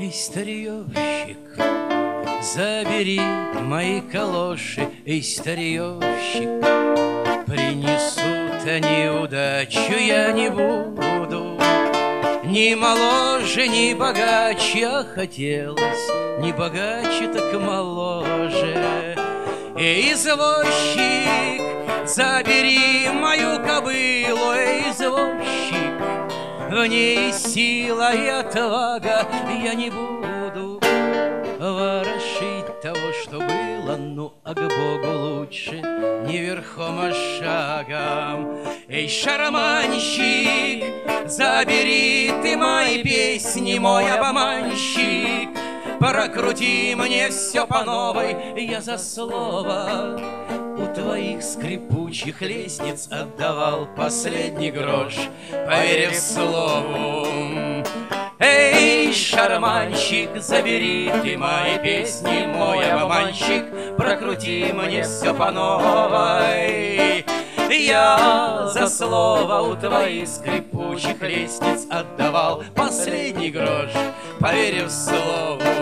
Эй, старьевщик, забери мои калоши, Эй, старьевщик, принесут они удачу, я не буду. Ни моложе, ни богаче, а хотелось Не богаче, так моложе. Эй, извозчик, забери мою кобылу, Эй, извозчик, в ней сила и отвага, я не буду ворошить того, что было, ну, а к Богу лучше не верхом, а шагом. Эй, шароманщик, забери ты мои песни, мой обманщик, Прокрути мне все по новой, я за слово твоих скрипучих лестниц отдавал последний грош, поверив слову. Эй, шарманщик, забери ты мои песни, мой обманщик, прокрути мне все по новой. Я за слово у твоих скрипучих лестниц отдавал последний грош, поверив слову.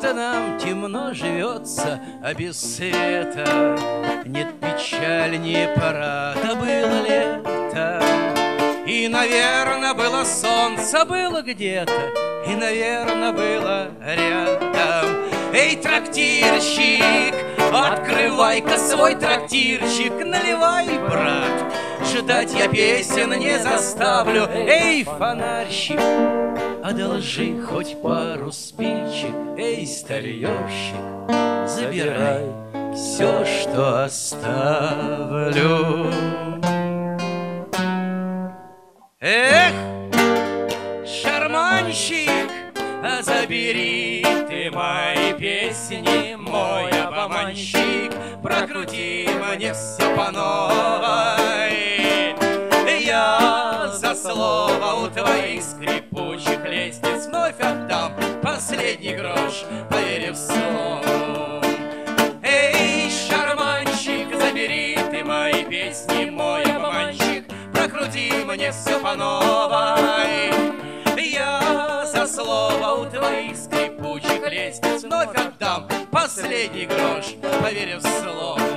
Что-то нам темно живется, а без света Нет печали, не пора, да было лето. И, наверное, было солнце, было где-то И, наверное, было рядом Эй, трактирщик, открывай-ка свой трактирщик Наливай, брат, ждать я песен не заставлю. Эй, фонарщик, Одолжи хоть пару спичек, эй, старьевщик, Забирай все, что оставлю. Эх, шарманщик, забери ты мои песни, мой обманщик, Прокрути мне все по новой. Я за слово у твоих скрипучих лестниц Вновь отдам последний грош, поверив слову. Эй, шарманщик, забери ты мои песни, мой обманщик, Прокрути мне все по новой. За слово у твоих скрипучих лестниц Вновь отдам последний грош, поверив слову.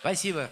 Спасибо.